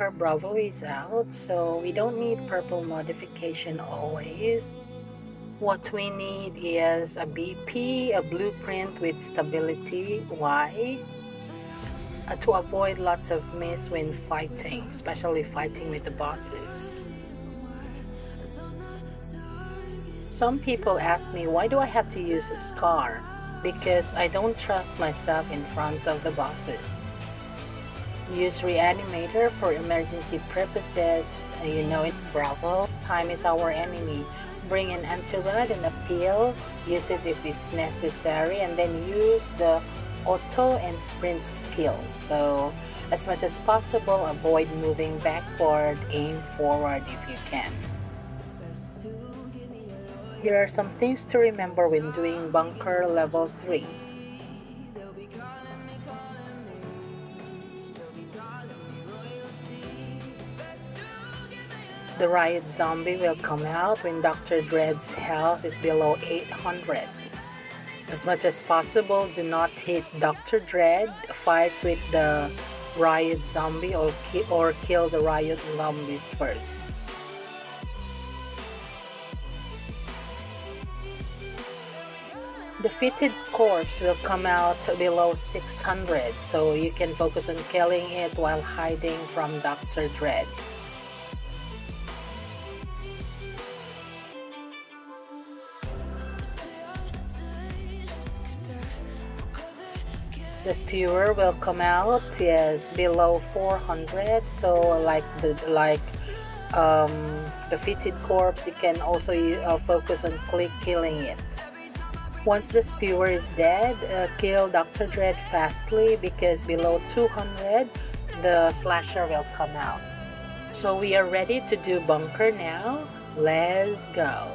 Bunker Bravo is out, so we don't need purple modification always. What we need is a BP, a blueprint with stability, Y, uh, to avoid lots of miss when fighting, especially fighting with the bosses. Some people ask me why do I have to use a scar? Because I don't trust myself in front of the bosses. Use reanimator for emergency purposes. Uh, you know it, Bravo. Time is our enemy. Bring an anti-rad and a peel. Use it if it's necessary, and then use the auto and sprint skills. So, as much as possible, avoid moving backward. Aim forward if you can. Here are some things to remember when doing bunker level 3. The riot zombie will come out when Dr. Dread's health is below 800. As much as possible, do not hit Dr. Dread, fight with the riot zombie or, ki or kill the riot zombies first. Defeated corpse will come out below 600, so you can focus on killing it while hiding from Dr. Dread. The spewer will come out yes below 400 so like the like um, defeated corpse you can also uh, focus on click killing it. Once the spewer is dead uh, kill dr dread fastly because below 200 the slasher will come out. So we are ready to do bunker now. Let's go